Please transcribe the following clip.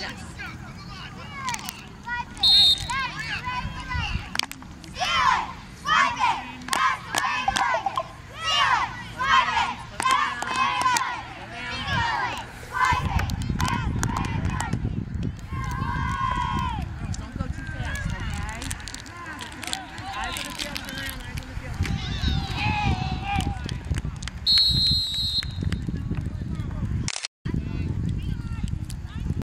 Gracias.